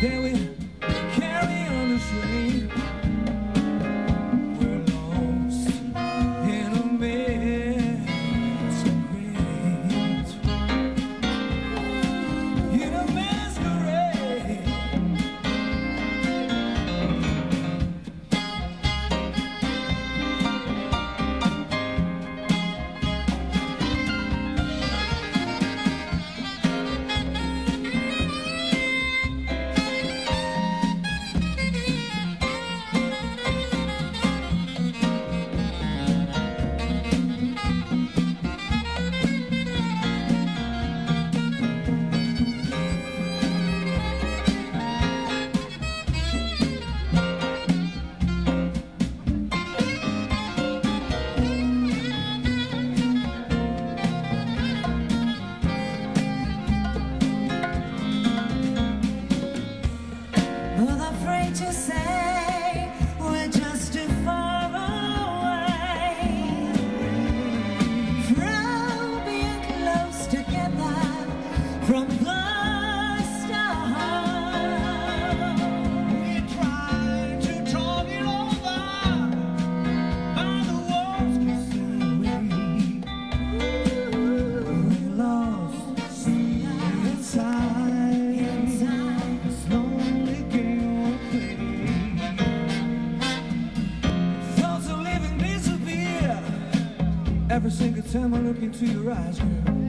There we Every single time I look into your eyes, girl.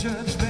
church.